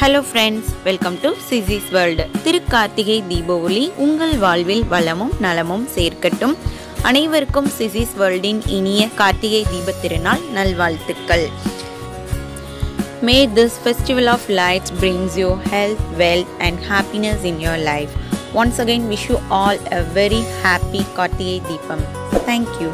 Hello friends welcome to சிசிஸ் world திரு கார்த்திகை தீப ஒளி உங்கள் வாழ்வில் வளமும் நலமும் சேர்க்கட்டும். அனைவருக்கும் சிசிஸ் வேர்ல்டின் இனிய கார்த்திகை தீப திருநாள் நல்வாழ்த்துக்கள் may this festival of lights brings you health wealth and happiness in your life once again wish you all a very happy Karthigai Deepam thank you